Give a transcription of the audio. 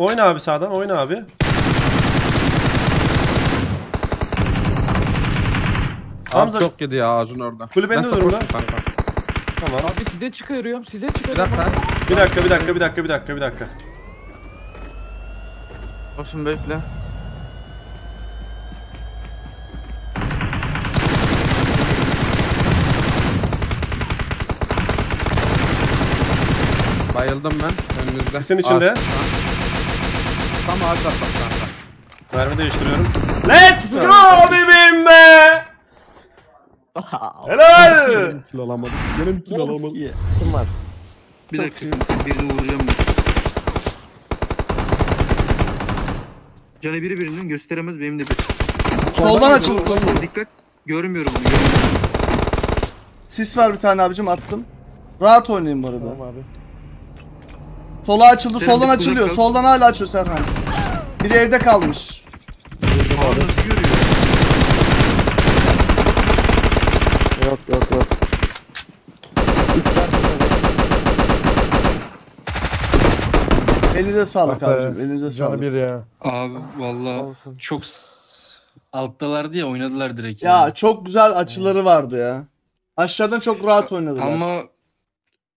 Oyna abi sağdan oyna abi. Hamza Abi çok yedi ya ağacın orada. Kulübenin Ben de durumda. kanka. tamam. Abi size çıkarıyorum. Size Bir çıkarıyorum. dakika. Bir dakika bir dakika bir dakika bir dakika bir dakika. Olsun bekle. Bayıldım ben önünüzde. Senin içinde. Ağaç. Tam ağaç atmak kanka. Mermi değiştiriyorum. Let's go bebeğim be! Helal! Kill alamadım. Gene bir kill alamadım. Kim var? Bir dakika birini vuracağım ben. Canı biri birinin gösteremez benim de bir. Soldan açıldı. Dikkat. Görmüyorum onu. Görmüyorum. Sis var bir tane abicim attım. Rahat oynayın bu arada. Tamam abi. Sola açıldı, Sen soldan açılıyor. kal. Soldan hala açıyor Serhan. Biri evde kalmış. Yok yok yok. Elinize sağlık be, abicim. Elinize Canı sağlık. bir ya. Abi valla Olsun. çok s- alttalardı ya oynadılar direkt. Ya çok güzel açıları vardı ya. Aşağıdan çok rahat oynadılar. Ama